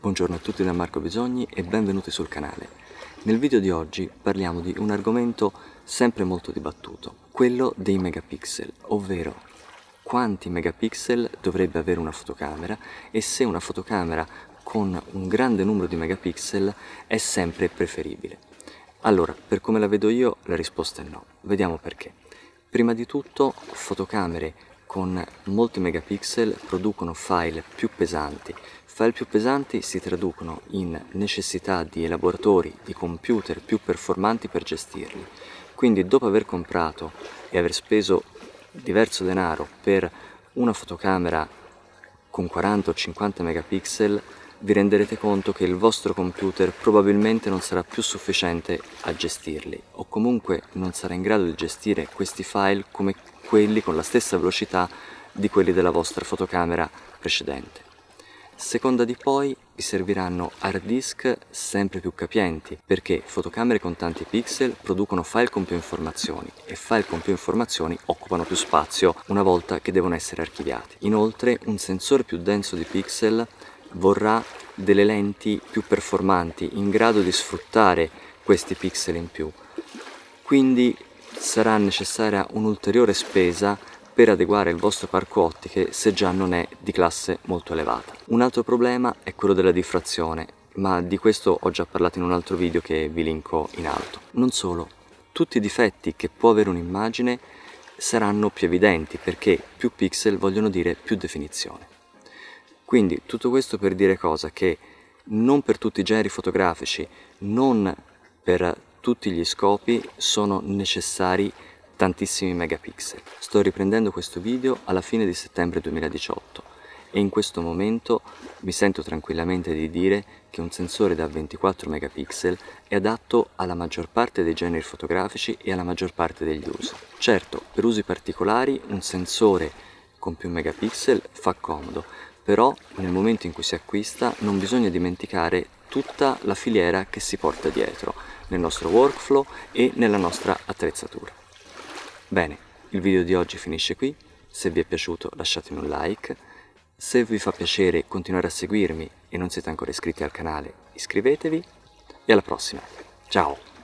Buongiorno a tutti da Marco Bisogni e benvenuti sul canale. Nel video di oggi parliamo di un argomento sempre molto dibattuto, quello dei megapixel, ovvero quanti megapixel dovrebbe avere una fotocamera e se una fotocamera con un grande numero di megapixel è sempre preferibile. Allora, per come la vedo io, la risposta è no. Vediamo perché. Prima di tutto, fotocamere con molti megapixel producono file più pesanti. File più pesanti si traducono in necessità di elaboratori, di computer più performanti per gestirli. Quindi dopo aver comprato e aver speso diverso denaro per una fotocamera con 40 o 50 megapixel, vi renderete conto che il vostro computer probabilmente non sarà più sufficiente a gestirli o comunque non sarà in grado di gestire questi file come quelli con la stessa velocità di quelli della vostra fotocamera precedente. Seconda di poi vi serviranno hard disk sempre più capienti perché fotocamere con tanti pixel producono file con più informazioni e file con più informazioni occupano più spazio una volta che devono essere archiviati. Inoltre un sensore più denso di pixel vorrà delle lenti più performanti in grado di sfruttare questi pixel in più. Quindi sarà necessaria un'ulteriore spesa per adeguare il vostro parco ottiche se già non è di classe molto elevata. Un altro problema è quello della diffrazione, ma di questo ho già parlato in un altro video che vi linko in alto. Non solo, tutti i difetti che può avere un'immagine saranno più evidenti perché più pixel vogliono dire più definizione. Quindi tutto questo per dire cosa? Che non per tutti i generi fotografici, non per tutti gli scopi sono necessari tantissimi megapixel. Sto riprendendo questo video alla fine di settembre 2018 e in questo momento mi sento tranquillamente di dire che un sensore da 24 megapixel è adatto alla maggior parte dei generi fotografici e alla maggior parte degli usi. Certo, per usi particolari un sensore con più megapixel fa comodo, però nel momento in cui si acquista non bisogna dimenticare tutta la filiera che si porta dietro nel nostro workflow e nella nostra attrezzatura. Bene, il video di oggi finisce qui, se vi è piaciuto lasciatemi un like, se vi fa piacere continuare a seguirmi e non siete ancora iscritti al canale iscrivetevi e alla prossima, ciao!